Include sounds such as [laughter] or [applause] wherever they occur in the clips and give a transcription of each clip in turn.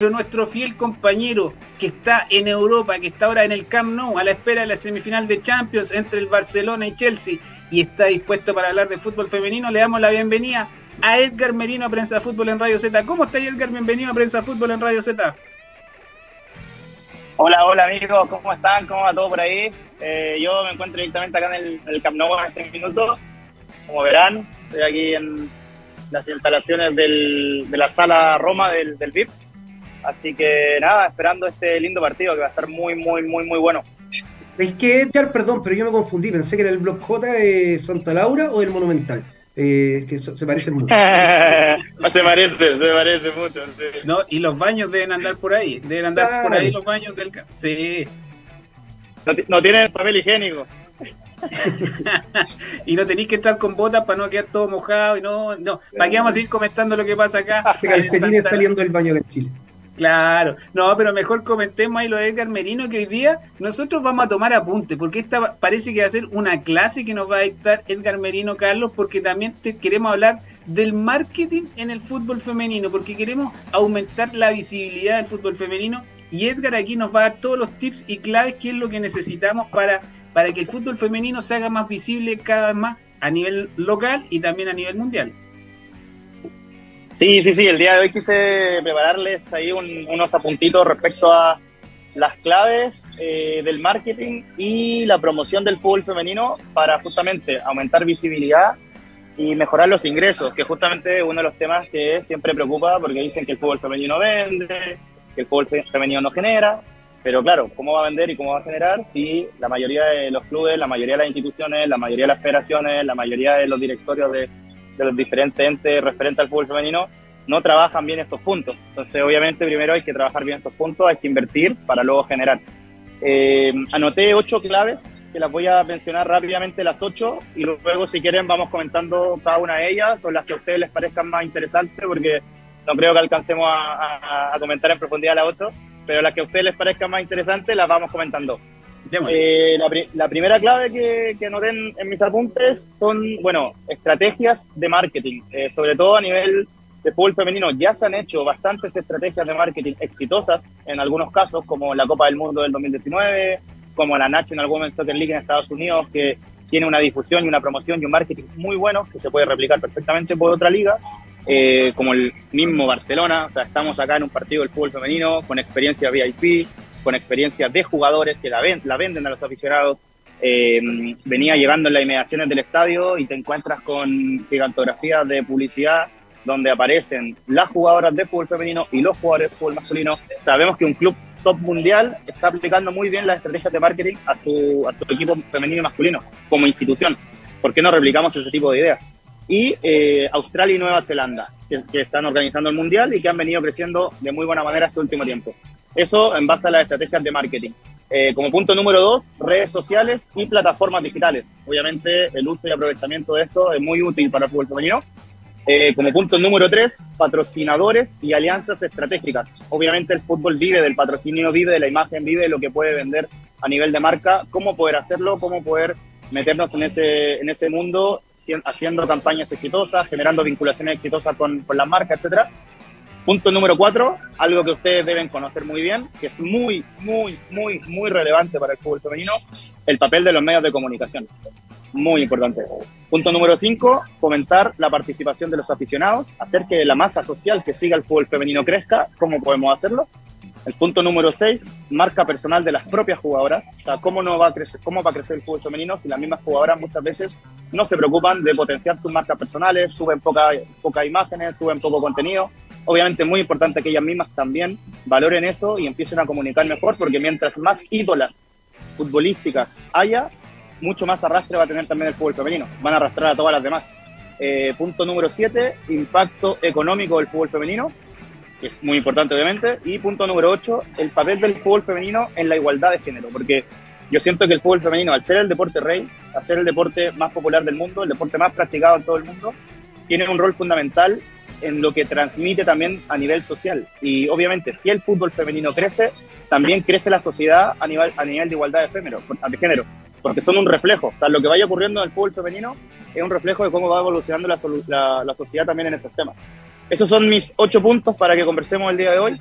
pero nuestro fiel compañero que está en Europa, que está ahora en el Camp Nou, a la espera de la semifinal de Champions entre el Barcelona y Chelsea, y está dispuesto para hablar de fútbol femenino, le damos la bienvenida a Edgar Merino a Prensa Fútbol en Radio Z. ¿Cómo está Edgar? Bienvenido a Prensa Fútbol en Radio Z. Hola, hola amigos, ¿cómo están? ¿Cómo va todo por ahí? Eh, yo me encuentro directamente acá en el, en el Camp Nou en este minuto. Como verán, estoy aquí en las instalaciones de la sala Roma del VIP Así que nada, esperando este lindo partido que va a estar muy, muy, muy, muy bueno. Es que, Edgar, perdón, pero yo me confundí. Pensé que era el Block J de Santa Laura o del Monumental. Eh, que se parecen mucho. [laughs] se parece, se parece mucho. No, y los baños deben andar por ahí. Deben andar por ahí los baños del. Sí. No, no tienen papel higiénico. [laughs] y no tenéis que entrar con botas para no quedar todo mojado y no, no, ¿para qué vamos a seguir comentando lo que pasa acá? Calcetines saliendo del baño de Chile. Claro, no, pero mejor comentemos ahí lo de Edgar Merino, que hoy día nosotros vamos a tomar apunte, porque esta parece que va a ser una clase que nos va a dictar Edgar Merino, Carlos, porque también te queremos hablar del marketing en el fútbol femenino, porque queremos aumentar la visibilidad del fútbol femenino. Y Edgar aquí nos va a dar todos los tips y claves que es lo que necesitamos para, para que el fútbol femenino se haga más visible cada vez más a nivel local y también a nivel mundial. Sí, sí, sí, el día de hoy quise prepararles ahí unos apuntitos respecto a las claves eh, del marketing y la promoción del fútbol femenino para justamente aumentar visibilidad y mejorar los ingresos, que justamente uno de los temas que siempre preocupa porque dicen que el fútbol femenino vende, que el fútbol femenino no genera, pero claro, ¿cómo va a vender y cómo va a generar si la mayoría de los clubes, la mayoría de las instituciones, la mayoría de las federaciones, la mayoría de los directorios de de los diferentes entes referentes al fútbol femenino no trabajan bien estos puntos. Entonces, obviamente, primero hay que trabajar bien estos puntos, hay que invertir para luego generar. Eh, anoté ocho claves que las voy a mencionar rápidamente las ocho y luego si quieren vamos comentando cada una de ellas o las que a ustedes les parezcan más interesantes porque no creo que alcancemos a, comentar en profundidad las ocho, pero las que a ustedes les parezcan más interesantes las vamos comentando. Eh, la, primera clave que, que en, mis apuntes son, bueno, estrategias de marketing, eh, sobre todo a nivel de fútbol femenino. Ya se han hecho bastantes estrategias de marketing exitosas en algunos casos, como la Copa del Mundo del 2019, como la National Women's Soccer League en Estados Unidos, que tiene una difusión y una promoción y un marketing muy bueno que se puede replicar perfectamente por otra liga, eh, como el mismo Barcelona. O sea, estamos acá en un partido del fútbol femenino con experiencia VIP, con experiencia de jugadores que la, ven, la venden a los aficionados. Eh, venía llegando en las inmediaciones del estadio y te encuentras con gigantografías de publicidad donde aparecen las jugadoras de fútbol femenino y los jugadores de fútbol masculino. Sabemos que un club top mundial está aplicando muy bien las estrategias de marketing a su, a su equipo femenino y masculino como institución. ¿Por qué no replicamos ese tipo de ideas? Y eh, Australia y Nueva Zelanda, que, que, están organizando el mundial y que han venido creciendo de muy buena manera este último tiempo. Eso en base a las estrategias de marketing. Eh, como punto número dos, redes sociales y plataformas digitales. Obviamente el uso y aprovechamiento de esto es muy útil para el fútbol femenino. Eh, como punto número tres, patrocinadores y alianzas estratégicas. Obviamente el fútbol vive del patrocinio, vive de la imagen, vive de lo que puede vender a nivel de marca. ¿Cómo poder hacerlo? ¿Cómo poder meternos en ese, en ese mundo haciendo campañas exitosas, generando vinculaciones exitosas con, con las marcas, etcétera? Punto número cuatro, algo que ustedes deben conocer muy bien, que es muy, muy, muy, muy relevante para el fútbol femenino, el papel de los medios de comunicación. Muy importante. Punto número cinco, fomentar la participación de los aficionados, hacer que la masa social que siga el fútbol femenino crezca. ¿Cómo podemos hacerlo? El punto número seis, marca personal de las propias jugadoras. O sea, ¿cómo, no va a crecer, ¿cómo va a crecer el fútbol femenino si las mismas jugadoras muchas veces no se preocupan de potenciar sus marcas personales, suben pocas poca imágenes, suben poco contenido? Obviamente muy importante que ellas mismas también valoren eso y empiecen a comunicar mejor, porque mientras más ídolas futbolísticas haya, mucho más arrastre va a tener también el fútbol femenino. Van a arrastrar a todas las demás. Eh, punto número 7, impacto económico del fútbol femenino, que es muy importante obviamente. Y punto número 8, el papel del fútbol femenino en la igualdad de género, porque yo siento que el fútbol femenino, al ser el deporte rey, al ser el deporte más popular del mundo, el deporte más practicado en todo el mundo, tiene un rol fundamental en lo que transmite también a nivel social. Y obviamente, si el fútbol femenino crece, también crece la sociedad a nivel, a nivel de igualdad de género, de género, porque son un reflejo. O sea, lo que vaya ocurriendo en el fútbol femenino es un reflejo de cómo va evolucionando la, la, sociedad también en esos temas. Esos son mis ocho puntos para que conversemos el día de hoy.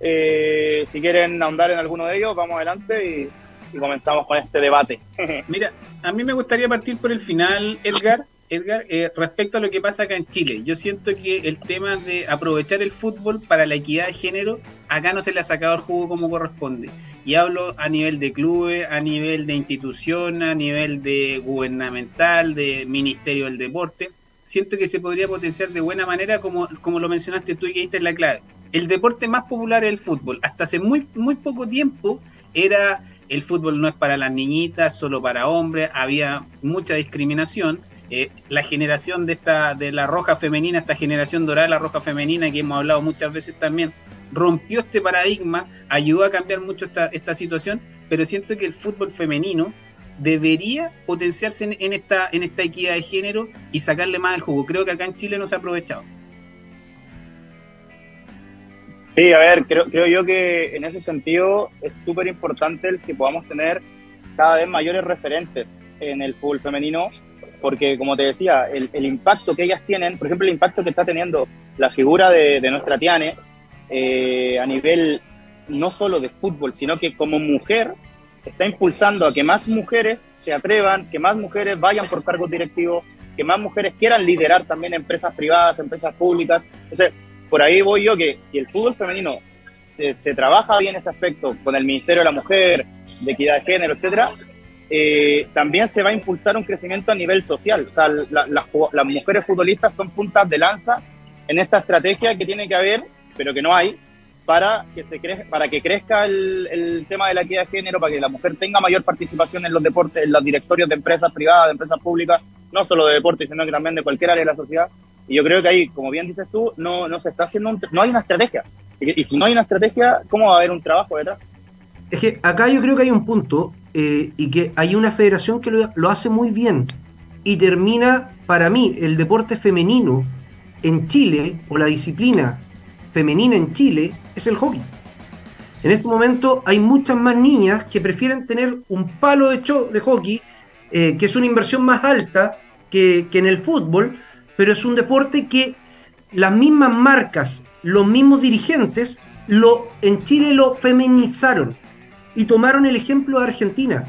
Eh, si quieren ahondar en alguno de ellos, vamos adelante y, comenzamos con este debate. [laughs] Mira, a mí me gustaría partir por el final, Edgar. Edgar, eh, respecto a lo que pasa acá en Chile, yo siento que el tema de aprovechar el fútbol para la equidad de género, acá no se le ha sacado el jugo como corresponde. Y hablo a nivel de clubes, a nivel de institución, a nivel de gubernamental, de Ministerio del Deporte. Siento que se podría potenciar de buena manera, como, como lo mencionaste tú y que diste en la clave el deporte más popular es el fútbol. Hasta hace muy, muy poco tiempo era el fútbol no es para las niñitas, solo para hombres, había mucha discriminación. Eh, la generación de esta de la roja femenina, esta generación dorada, la roja femenina que hemos hablado muchas veces también, rompió este paradigma, ayudó a cambiar mucho esta, esta situación, pero siento que el fútbol femenino debería potenciarse en, esta, en esta equidad de género y sacarle más el jugo. Creo que acá en Chile no se ha aprovechado. Sí, a ver, creo, creo yo que en ese sentido es súper importante el que podamos tener cada vez mayores referentes en el fútbol femenino, porque como te decía, el, el impacto que ellas tienen, por ejemplo, el impacto que está teniendo la figura de, de nuestra Tiane eh, a nivel no solo de fútbol, sino que como mujer está impulsando a que más mujeres se atrevan, que más mujeres vayan por cargos directivos, que más mujeres quieran liderar también empresas privadas, empresas públicas. Entonces, por ahí voy yo que si el fútbol femenino se, trabaja bien ese aspecto con el Ministerio de la Mujer, de Equidad de Género, etcétera, eh, también se va a impulsar un crecimiento a nivel social. O sea, las mujeres futbolistas son puntas de lanza en esta estrategia que tiene que haber, pero que no hay, para que, se cre para que crezca el, el, tema de la equidad de género, para que la mujer tenga mayor participación en los deportes, en los directorios de empresas privadas, de empresas públicas, no solo de deportes, sino que también de cualquier área de la sociedad. Y yo creo que ahí, como bien dices tú, no, no se está haciendo, no hay una estrategia. Y, si no hay una estrategia, ¿cómo va a haber un trabajo detrás? Es que acá yo creo que hay un punto eh, y que hay una federación que lo, hace muy bien y termina, para mí, el deporte femenino en Chile o la disciplina femenina en Chile es el hockey. En este momento hay muchas más niñas que prefieren tener un palo de, de hockey, eh, que es una inversión más alta que, que en el fútbol, pero es un deporte que las mismas marcas, los mismos dirigentes, lo, en Chile lo feminizaron y tomaron el ejemplo de Argentina.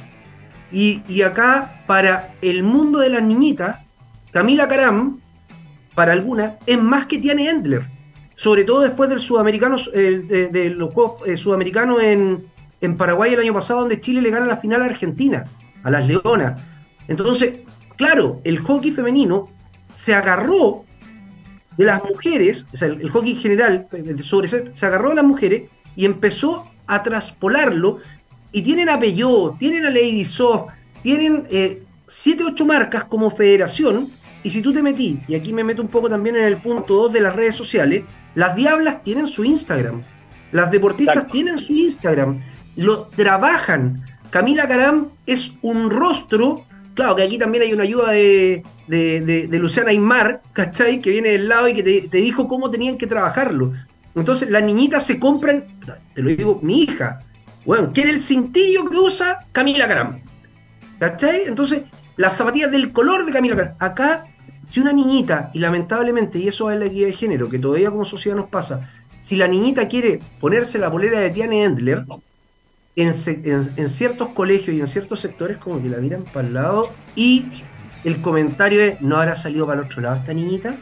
Y, acá, para el mundo de las niñitas, Camila Caram, para algunas, es más que Tiane Endler. Sobre todo después del sudamericano, de, los Juegos eh, Sudamericanos en, en Paraguay el año pasado, donde Chile le gana la final a Argentina, a las Leonas. Entonces, claro, el hockey femenino se agarró de las mujeres, o sea, el, hockey en general, sobre, se agarró de las mujeres y empezó a traspolarlo. Y tienen a Peugeot, tienen a Lady Soft, tienen eh, 7, 8 marcas como federación. Y si tú te metí, y aquí me meto un poco también en el punto 2 de las redes sociales, las diablas tienen su Instagram. Las deportistas tienen su Instagram. Lo trabajan. Camila Caram es un rostro Claro que aquí también hay una ayuda de, de, Luciana Aymar, ¿cachai? Que viene del lado y que te, dijo cómo tenían que trabajarlo. Entonces las niñitas se compran, te lo digo, mi hija, bueno, quiere el cintillo que usa Camila Caram. ¿Cachai? Entonces, las zapatillas del color de Camila Caram. Acá, si una niñita, y lamentablemente, y eso es la guía de género, que todavía como sociedad nos pasa, si la niñita quiere ponerse la polera de Tiane Endler, en, ciertos colegios y en ciertos sectores como que la miran para el lado y el comentario es, ¿no habrá salido para el otro lado esta niñita?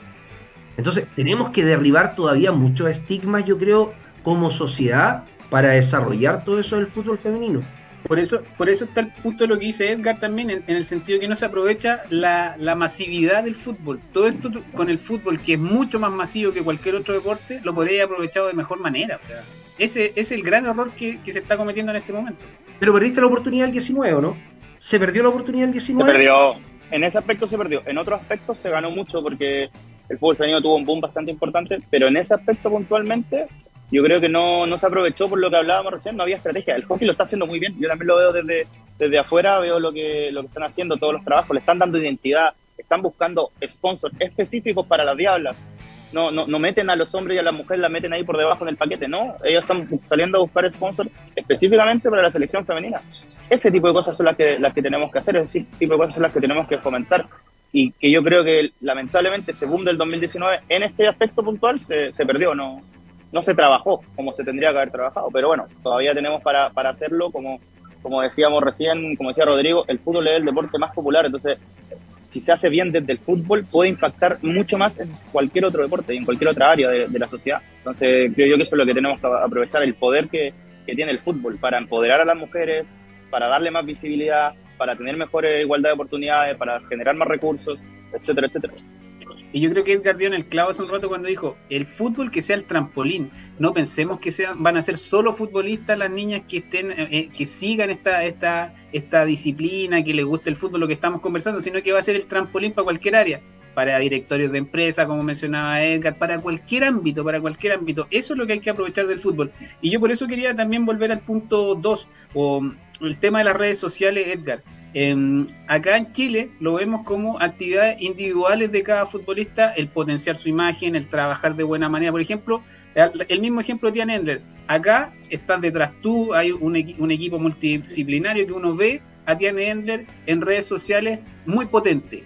Entonces tenemos que derribar todavía muchos estigmas, yo creo, como sociedad para desarrollar todo eso del fútbol femenino. Por eso, por eso está el punto de lo que dice Edgar también, en, el sentido que no se aprovecha la, masividad del fútbol. Todo esto con el fútbol, que es mucho más masivo que cualquier otro deporte, lo podría haber aprovechado de mejor manera. O sea, ese es el gran error que, se está cometiendo en este momento. Pero perdiste la oportunidad del 19, ¿o no? ¿Se perdió la oportunidad del 19? Se perdió. En ese aspecto se perdió. En otros aspectos se ganó mucho porque el fútbol femenino tuvo un boom bastante importante, pero en ese aspecto puntualmente yo creo que no, no se aprovechó por lo que hablábamos recién, no había estrategia. El hockey lo está haciendo muy bien, yo también lo veo desde, desde afuera, veo lo que, lo que están haciendo, todos los trabajos, le están dando identidad, están buscando sponsors específicos para las diablas. No, no, no meten a los hombres y a las mujeres, la meten ahí por debajo en paquete, no, ellos están saliendo a buscar sponsors específicamente para la selección femenina. Ese tipo de cosas son las que, las que tenemos que hacer, ese tipo de cosas son las que tenemos que fomentar y que yo creo que lamentablemente ese boom del 2019 en este aspecto puntual se, se perdió, no, no se trabajó como se tendría que haber trabajado. Pero bueno, todavía tenemos para, para hacerlo, como, como decíamos recién, como decía Rodrigo, el fútbol es el deporte más popular, entonces si se hace bien desde el fútbol, puede impactar mucho más en cualquier otro deporte y en cualquier otra área de, la sociedad. Entonces, creo yo que eso es lo que tenemos que aprovechar, el poder que, que, tiene el fútbol para empoderar a las mujeres, para darle más visibilidad, para tener mejor igualdad de oportunidades, para generar más recursos, etcétera, etcétera. Y yo creo que Edgar dio en el clavo hace un rato cuando dijo, el fútbol que sea el trampolín. No pensemos que sean, van a ser solo futbolistas las niñas que estén, eh, eh, que sigan esta, esta, esta disciplina, que les guste el fútbol, lo que estamos conversando, sino que va a ser el trampolín para cualquier área, para directorios de empresa, como mencionaba Edgar, para cualquier ámbito, para cualquier ámbito. Eso es lo que hay que aprovechar del fútbol. Y yo por eso quería también volver al punto 2, o el tema de las redes sociales, Edgar. Em, acá en Chile lo vemos como actividades individuales de cada futbolista, el potenciar su imagen, el trabajar de buena manera. Por ejemplo, el mismo ejemplo tiene Endler. Acá estás detrás tú, hay un, equipo multidisciplinario que uno ve a Tiane Endler en redes sociales muy potente.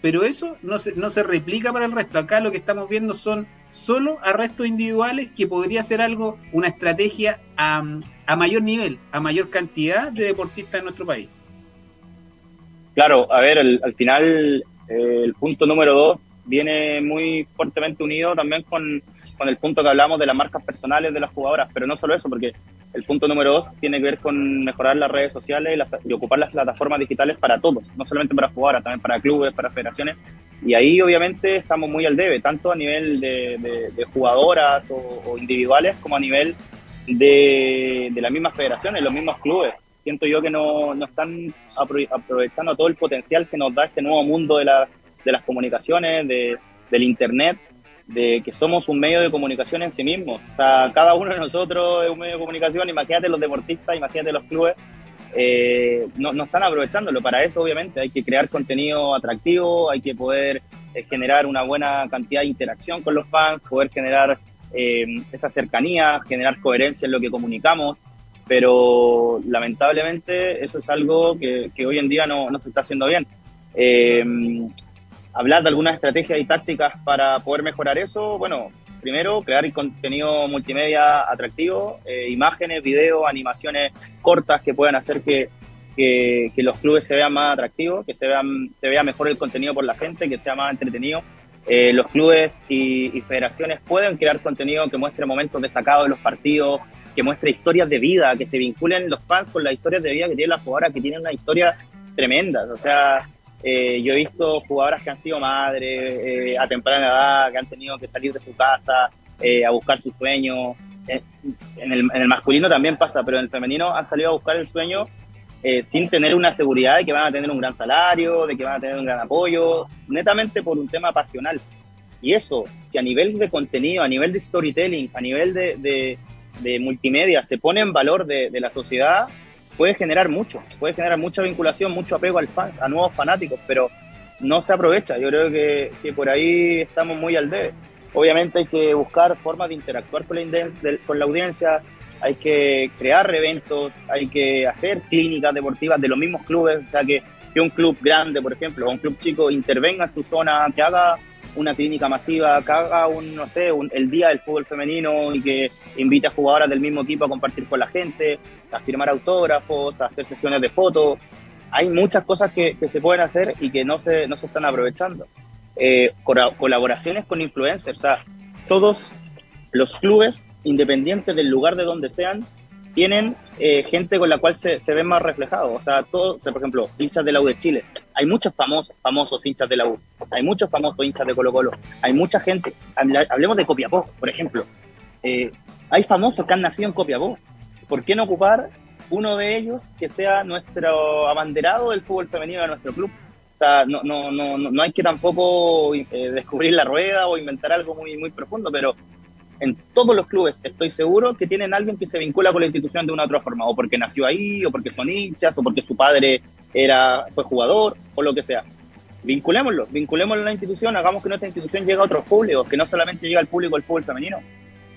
Pero eso no se, no se replica para el resto. Acá lo que estamos viendo son solo arrestos individuales que podría ser algo, una estrategia a, a mayor nivel, a mayor cantidad de deportistas en nuestro país. Claro, a ver, al final eh, el punto número dos viene muy fuertemente unido también con, con, el punto que hablamos de las marcas personales de las jugadoras, pero no solo eso, porque el punto número dos tiene que ver con mejorar las redes sociales y, ocupar las plataformas digitales para todos, no solamente para jugadoras, también para clubes, para federaciones, y ahí obviamente estamos muy al debe, tanto a nivel de, jugadoras o, individuales como a nivel de las mismas federaciones, los mismos clubes siento yo que no, no están aprovechando todo el potencial que nos da este nuevo mundo de, la, de las comunicaciones, de, del Internet, de que somos un medio de comunicación en sí mismo. O sea, cada uno de nosotros es un medio de comunicación, imagínate los deportistas, imagínate los clubes, eh, no, no, están aprovechándolo. Para eso, obviamente, hay que crear contenido atractivo, hay que poder eh, generar una buena cantidad de interacción con los fans, poder generar eh, esa cercanía, generar coherencia en lo que comunicamos pero lamentablemente eso es algo que, hoy en día no, se está haciendo bien. Eh, hablar de algunas estrategias y tácticas para poder mejorar eso, bueno, primero crear contenido multimedia atractivo, eh, imágenes, videos, animaciones cortas que puedan hacer que, los clubes se vean más atractivos, que se, vean, se vea mejor el contenido por la gente, que sea más entretenido. Eh, los clubes y, federaciones pueden crear contenido que muestre momentos destacados de los partidos, que muestre historias de vida, que se vinculen los fans con las historias de vida que tienen las jugadoras, que tienen una historia tremenda. O sea, eh, yo he visto jugadoras que han sido madres eh, a temprana edad, que han tenido que salir de su casa eh, a buscar su sueño. En el, en el, masculino también pasa, pero en el femenino han salido a buscar el sueño sin tener una seguridad de que van a tener un gran salario, de que van a tener un gran apoyo, netamente por un tema pasional. Y eso, si a nivel de contenido, a nivel de storytelling, a nivel de, de multimedia se pone en valor de, la sociedad, puede generar mucho, puede generar mucha vinculación, mucho apego al fans, a nuevos fanáticos, pero no se aprovecha. Yo creo que, por ahí estamos muy al debe. Obviamente hay que buscar formas de interactuar con la, con la audiencia, hay que crear eventos, hay que hacer clínicas deportivas de los mismos clubes, o sea que, que un club grande, por ejemplo, o un club chico intervenga en su zona, que haga una clínica masiva, que haga un, no sé, el día del fútbol femenino y que invite a jugadoras del mismo equipo a compartir con la gente, a firmar autógrafos, a hacer sesiones de fotos. Hay muchas cosas que, se pueden hacer y que no se, no se están aprovechando. Eh, colaboraciones con influencers, o sea, todos los clubes, independientes del lugar de donde sean, tienen eh, gente con la cual se, se ven más reflejados. O sea, todos, por ejemplo, hinchas de la U de Chile. Hay muchos famosos, famosos hinchas de la U. Hay muchos famosos hinchas de Colo Colo. Hay mucha gente. Hablemos de Copiapó, por ejemplo. Eh, hay famosos que han nacido en Copiapó. ¿Por qué no ocupar uno de ellos que sea nuestro abanderado del fútbol femenino de nuestro club? O sea, no, no, no, no hay que tampoco eh, descubrir la rueda o inventar algo muy, muy profundo, pero en todos los clubes estoy seguro que tienen alguien que se vincula con la institución de una u otra forma, o porque nació ahí, o porque son hinchas, o porque su padre era, fue jugador, o lo que sea. Vinculémoslo, vinculémoslo a la institución, hagamos que nuestra institución llegue a otros públicos, que no solamente llegue al público del fútbol femenino.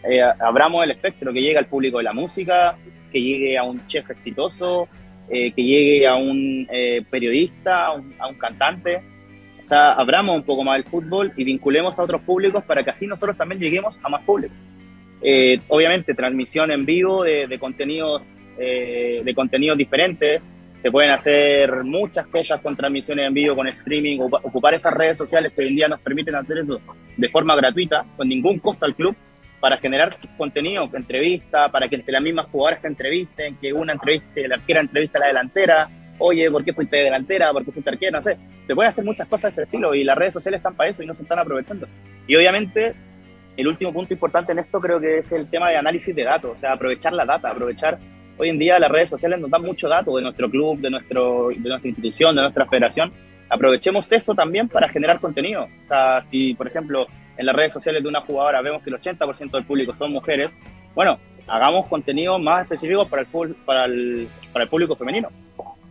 Eh, abramos el espectro, que llegue al público de la música, que llegue a un chef exitoso, eh, que llegue a un eh, periodista, a un, a un cantante, sea, abramos un poco más el fútbol y vinculemos a otros públicos para que así nosotros también lleguemos a más público. Eh, obviamente, transmisión en vivo de, contenidos, eh, de contenidos diferentes. Se pueden hacer muchas cosas con transmisiones en vivo, con streaming, ocupar esas redes sociales que hoy en día nos permiten hacer eso de forma gratuita, con ningún costo al club, para generar contenido, entrevista, para que las mismas jugadoras se entrevisten, que una entreviste, la arquera entrevista a la delantera, oye, ¿por qué fuiste delantera? ¿Por qué fuiste arquera? No sé. Se puede hacer muchas cosas de ese estilo y las redes sociales están para eso y no se están aprovechando. Y obviamente, el último punto importante en esto creo que es el tema de análisis de datos, o sea, aprovechar la data, aprovechar. Hoy en día las redes sociales nos dan mucho dato de nuestro club, de, nuestro, de nuestra institución, de nuestra federación. Aprovechemos eso también para generar contenido. O sea, si, por ejemplo, en las redes sociales de una jugadora vemos que el 80% del público son mujeres, bueno, hagamos contenido más específicos para el, para el, para el público femenino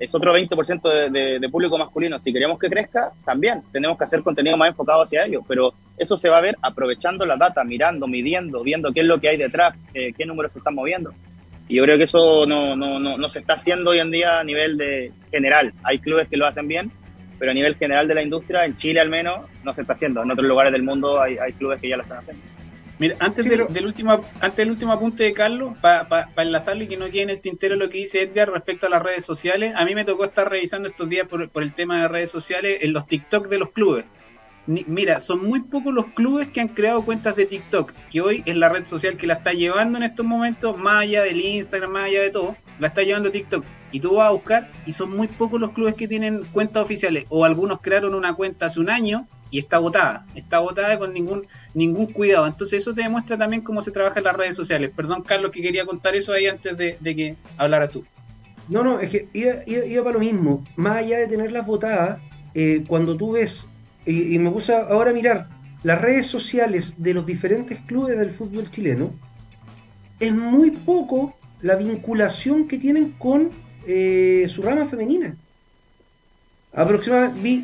es otro 20% de, público masculino. Si queremos que crezca, también tenemos que hacer contenido más enfocado hacia ellos, pero eso se va a ver aprovechando la data, mirando, midiendo, viendo qué es lo que hay detrás, qué números se están moviendo. Y yo creo que eso no, no, no, no, se está haciendo hoy en día a nivel de general. Hay clubes que lo hacen bien, pero a nivel general de la industria, en Chile al menos, no se está haciendo. En otros lugares del mundo hay, hay clubes que ya lo están haciendo. Mira, antes, del, último, antes del último apunte de Carlos, para enlazarlo y que no quede en el tintero lo que dice Edgar respecto a las redes sociales, a mí me tocó estar revisando estos días por, el tema de redes sociales en los TikTok de los clubes. mira, son muy pocos los clubes que han creado cuentas de TikTok, que hoy es la red social que la está llevando en estos momentos, más allá del Instagram, más allá de todo, la está llevando TikTok. Y tú vas a buscar y son muy pocos los clubes que tienen cuentas oficiales, o algunos crearon una cuenta hace un año y está votada, está votada con ningún, ningún cuidado. Entonces eso te demuestra también cómo se trabaja en las redes sociales. Perdón, Carlos, que quería contar eso ahí antes de, que hablara tú. No, no, es que iba, para lo mismo. Más allá de tenerlas votadas, eh, cuando tú ves, y, me puse ahora a mirar las redes sociales de los diferentes clubes del fútbol chileno, es muy poco la vinculación que tienen con eh, su rama femenina. Aproximadamente, vi,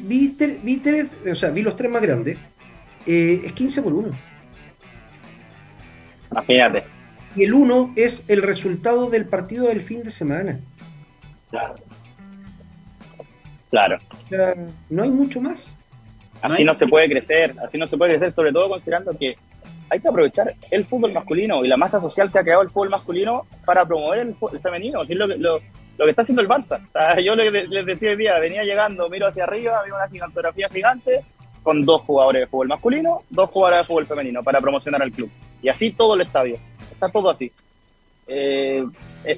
vi, tres, o sea, vi los tres más grandes, eh, es 15 por 1. Imagínate. Y el 1 es el resultado del partido del fin de semana. Claro. Claro. O sea, no hay mucho más. Así no, se puede crecer, así no se puede crecer, sobre todo considerando que hay que aprovechar el fútbol masculino y la masa social que ha creado el fútbol masculino para promover el, el femenino. es lo, lo, lo que está haciendo el Barça. yo les, decía hoy día, venía llegando, miro hacia arriba, veo una gigantografía gigante con dos jugadores de fútbol masculino, dos jugadores de fútbol femenino para promocionar al club. Y así todo el estadio. Está todo así. Eh,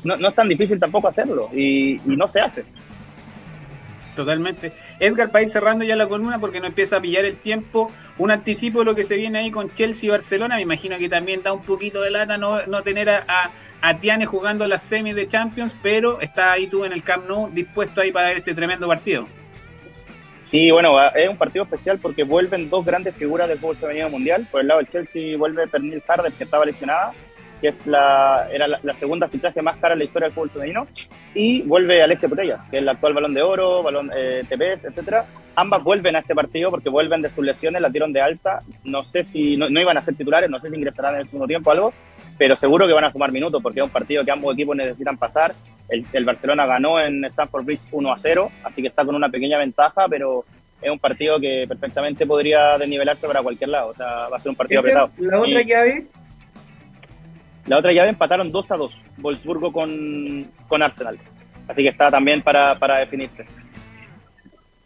no, es tan difícil tampoco hacerlo y no se hace. Totalmente. Edgar, para ir cerrando ya la columna, porque no empieza a pillar el tiempo, un anticipo de lo que se viene ahí con Chelsea y Barcelona. Me imagino que también da un poquito de lata no, tener a, Tiane jugando las semis de Champions, pero está ahí tú en el Camp Nou dispuesto ahí para ver este tremendo partido. Sí, bueno, es un partido especial porque vuelven dos grandes figuras del fútbol femenino mundial. Por el lado del Chelsea vuelve Pernil Harder, que estaba lesionada, que es la, era la, segunda fichaje más cara en la historia del fútbol femenino, y vuelve Alexia Putella, que es el actual balón de oro, balón eh, TPS, etcétera. Ambas vuelven a este partido porque vuelven de sus lesiones, la dieron de alta. No sé si no, iban a ser titulares, no sé si ingresarán en el segundo tiempo o algo, pero seguro que van a sumar minutos porque es un partido que ambos equipos necesitan pasar. El, el Barcelona ganó en Stamford Bridge 1 a 0, así que está con una pequeña ventaja, pero es un partido que perfectamente podría desnivelarse para cualquier lado. O sea, va a ser un partido apretado. La otra llave la otra llave empataron 2 a 2, Wolfsburgo con, con Arsenal. Así que está también para, para definirse.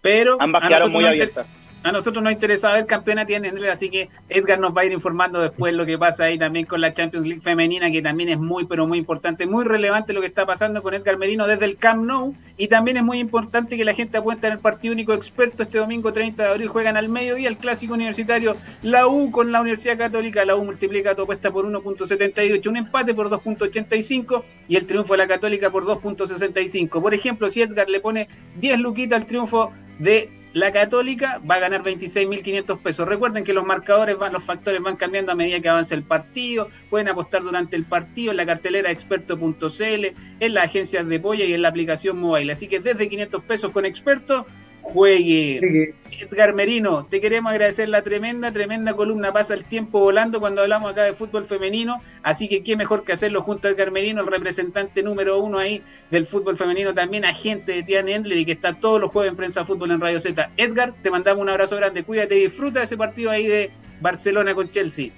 Pero ambas quedaron muy abiertas a nosotros nos interesa ver campeona tiene así que Edgar nos va a ir informando después lo que pasa ahí también con la Champions League femenina, que también es muy, pero muy importante, muy relevante lo que está pasando con Edgar Merino desde el Camp Nou, y también es muy importante que la gente apuesta en el partido único experto este domingo 30 de abril, juegan al mediodía el clásico universitario, la U con la Universidad Católica, la U multiplica tu apuesta por 1.78, un empate por 2.85 y el triunfo de la Católica por 2.65. Por ejemplo, si Edgar le pone 10 luquitas al triunfo de la Católica va a ganar 26.500 pesos. Recuerden que los marcadores, van, los factores van cambiando a medida que avanza el partido. Pueden apostar durante el partido en la cartelera experto.cl, en las agencias de polla y en la aplicación mobile. Así que desde 500 pesos con experto juegue. Edgar Merino, te queremos agradecer la tremenda, tremenda columna. Pasa el tiempo volando cuando hablamos acá de fútbol femenino, así que qué mejor que hacerlo junto a Edgar Merino, el representante número uno ahí del fútbol femenino, también agente de Tian Endler y que está todos los jueves en Prensa Fútbol en Radio Z. Edgar, te mandamos un abrazo grande, cuídate y disfruta ese partido ahí de Barcelona con Chelsea.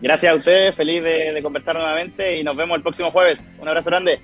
Gracias a ustedes, feliz de, de conversar nuevamente y nos vemos el próximo jueves. Un abrazo grande.